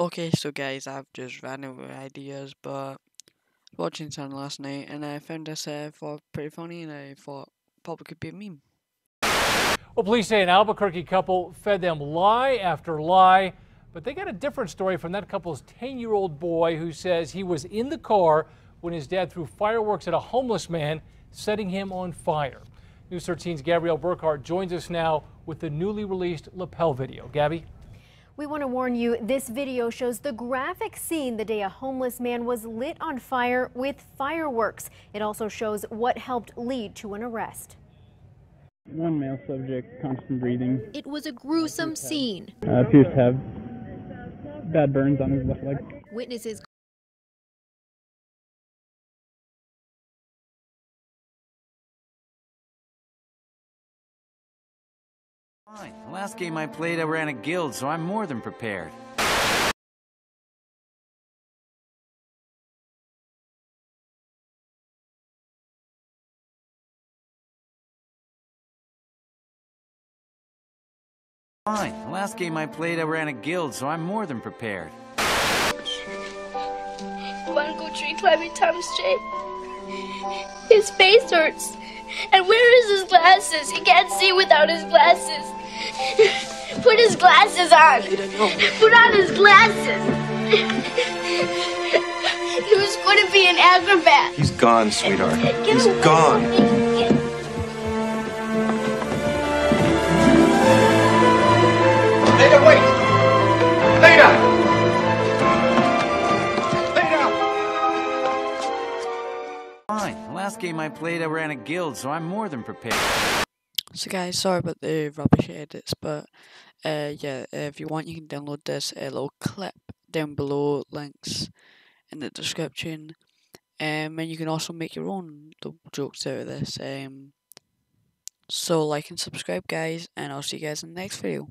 Okay, so guys, I've just ran out of ideas, but watching something last night and I found this uh, for pretty funny and I thought probably could be a meme. Well, police say an Albuquerque couple fed them lie after lie, but they got a different story from that couple's 10 year old boy who says he was in the car when his dad threw fireworks at a homeless man, setting him on fire. News 13's Gabrielle Burkhart joins us now with the newly released lapel video. Gabby? We want to warn you, this video shows the graphic scene the day a homeless man was lit on fire with fireworks. It also shows what helped lead to an arrest. One male subject, constant breathing. It was a gruesome scene. Uh, appears to have bad burns on his left leg. Witnesses Fine. The last game I played, I ran a guild, so I'm more than prepared. Fine. The last game I played, I ran a guild, so I'm more than prepared. Wanna go tree climbing, Thomas J? His face hurts. And where is his glasses? He can't see without his glasses. Put his glasses on. Put on his glasses. he was going to be an acrobat. He's gone, sweetheart. Get He's away. gone. Get- Vada, wait! Vada! Vada! Fine. The last game I played, I ran a guild, so I'm more than prepared. So guys, sorry about the rubbish edits, but uh, yeah, if you want you can download this uh, little clip down below, links in the description. Um, and you can also make your own jokes out of this. Um, so like and subscribe guys, and I'll see you guys in the next video.